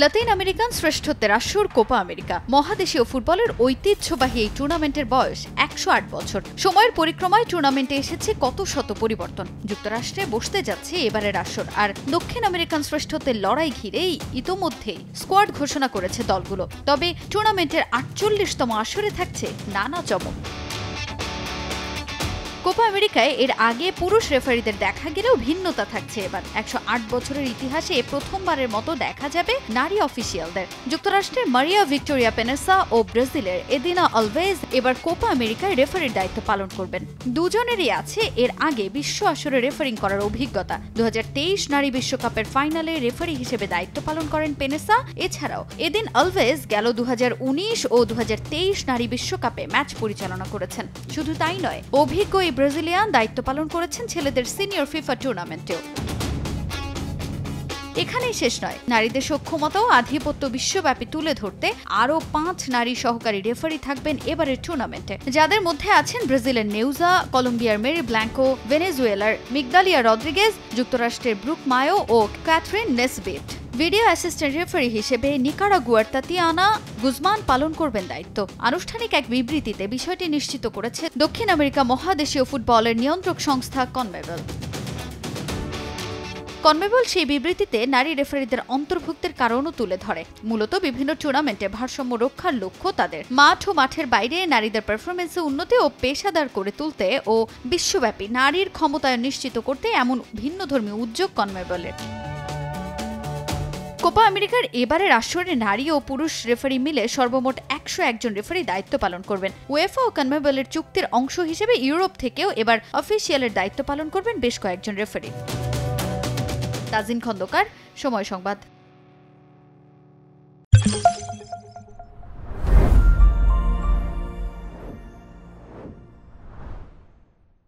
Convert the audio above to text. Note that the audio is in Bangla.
লাতিন আমেরিকান শ্রেষ্ঠত্বের আসর কোপা আমেরিকা। মহাদেশীয় ফুটবলের ঐতিহ্যবাহী এই টুর্নামেন্টের বয়স একশো আট বছর। সময়ের পরিক্রমায় টুর্নামেন্টে এসেছে কত শত পরিবর্তন। যুক্তরাষ্ট্রে বসতে যাচ্ছে এবারের আসর, আর দক্ষিণ আমেরিকান শ্রেষ্ঠত্বের লড়াই ঘিরেই ইতোমধ্যেই স্কোয়াড ঘোষণা করেছে দলগুলো। তবে টুর্নামেন্টের আটচল্লিশতম আসরে থাকছে নানা চমক। কোপা আমেরিকায় এর আগে পুরুষ রেফারিদের দেখা গেলেও ভিন্নতা থাকছে এবার। একশো আট বছরের ইতিহাসে প্রথমবারের মতো দেখা যাবে নারী অফিসিয়ালদের। যুক্তরাষ্ট্রের মারিয়া ভিক্টোরিয়া পেনেসা ও ব্রাজিলের এদিনা অলভেজ এবার কোপা আমেরিকায় রেফারির দায়িত্ব পালন করবেন। দুজনেরই আছে এর আগে বিশ্ব আসরে রেফারিং করার অভিজ্ঞতা। দু হাজার তেইশ নারী বিশ্বকাপের ফাইনালে রেফারি হিসেবে দায়িত্ব পালন করেন পেনেসা। এছাড়াও এদিন অলভেজ গেল দু হাজার উনিশ ও দু হাজার তেইশ নারী বিশ্বকাপে ম্যাচ পরিচালনা করেছেন। শুধু তাই নয়, অভিজ্ঞ এই ব্রাজিলিয়ান দায়িত্ব পালন করেছেন ছেলেদের সিনিয়র ফিফা টুর্নামেন্টেও। এখানেই শেষ নয়। নারীদের সক্ষমতা ও আধিপত্য বিশ্বব্যাপী তুলে ধরতে আরও পাঁচ নারী সহকারী রেফারি থাকবেন এবারের টুর্নামেন্টে। যাদের মধ্যে আছেন ব্রাজিলের নেউজা, কলম্বিয়ার মেরি ব্ল্যাঙ্কো, ভেনেজুয়েলার মিগদালিয়া রদ্রিগেজ, যুক্তরাষ্ট্রের ব্রুক মায়ো ও Catherine Nesbitt. Video assistant referee হিসেবে নিকারাগুয়ার তাতিয়ানা গুজমান পালন করবেন দায়িত্ব। আনুষ্ঠানিক এক বিবৃতিতে বিষয়টি নিশ্চিত করেছে দক্ষিণ আমেরিকা মহাদেশীয় ফুটবলের নিয়ন্ত্রক সংস্থা কনমেবল কনমেবল সেই বিবৃতিতে নারী রেফারিদের অন্তর্ভুক্তের কারণও তুলে ধরে। মূলত বিভিন্ন টুর্নামেন্টে ভারসাম্য রক্ষার লক্ষ্য তাদের। মাঠ ও মাঠের বাইরে নারীদের পারফরমেন্সে উন্নতি ও পেশাদার করে তুলতে ও বিশ্বব্যাপী নারীর ক্ষমতায়ন নিশ্চিত করতে এমন ভিন্ন ধর্মীয় উদ্যোগ কনমেবলের কোপা আমেরিকার এবারে আসরে নারী ও পুরুষ রেফারি মিলে সর্বমোট একশো একজন রেফারি দায়িত্ব পালন করবেন। ওয়েফা ও কনমেবলের চুক্তির অংশ হিসেবে ইউরোপ থেকেও এবার অফিসিয়ালের দায়িত্ব পালন করবেন বেশ কয়েকজন রেফারি। তাজিন খন্দকার, সময় সংবাদ।